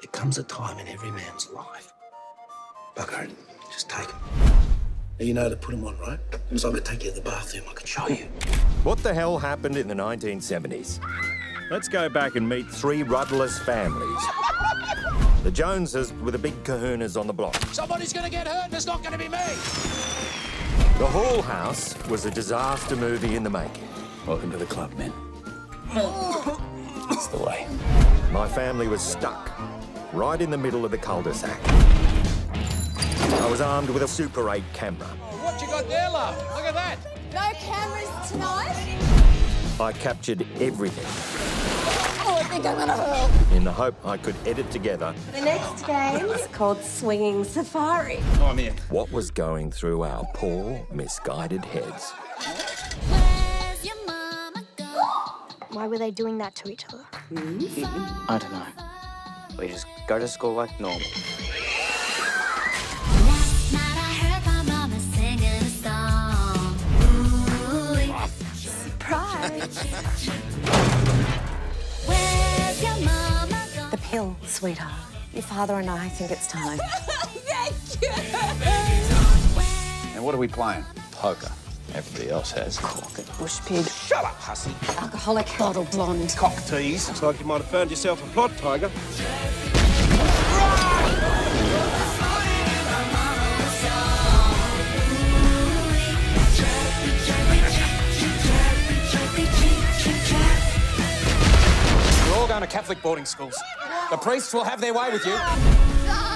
There comes a time in every man's life. Bugger it. Just take him. You know how to put him on, right? So I could take you to the bathroom. I could show you. What the hell happened in the 1970s? Let's go back and meet three rudderless families. The Joneses were the big kahunas on the block. Somebody's gonna get hurt and it's not gonna be me! The Hall House was a disaster movie in the making. Welcome to the club, men. That's the way. My family was stuck right in the middle of the cul-de-sac. I was armed with a Super 8 camera. Oh, what you got there, love? Look at that! No cameras tonight? I captured everything Oh, I think I'm gonna hurl. in the hope I could edit together The next game is called Swinging Safari. Oh, I'm here. what was going through our poor, misguided heads. Why were they doing that to each other? I don't know. We just go to school like normal. Surprise! the pill, sweetheart. Your father and I think it's time. Thank you! And what are we playing? Poker. Everybody else has. Cork it, bush pig. Shut up, hussy. Alcoholic bottle blonde. Cock tease. Looks like you might have found yourself a plot, Tiger. We're all going to Catholic boarding schools. The priests will have their way with you.